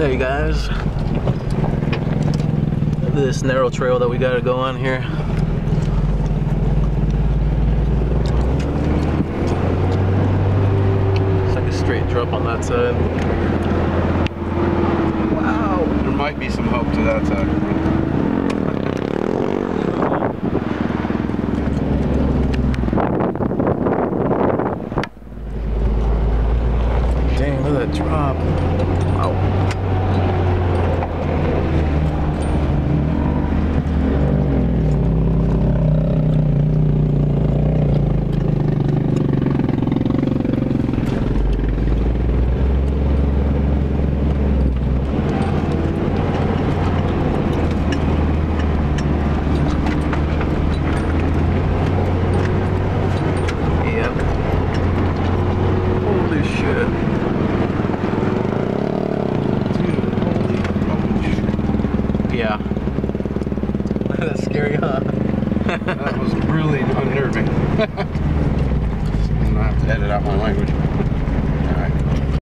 Hey guys, this narrow trail that we gotta go on here. It's like a straight drop on that side. Wow. There might be some hope to that side. Dang, look at that drop. Yeah. That's scary, huh? That was really unnerving. I'm gonna have to edit out my language.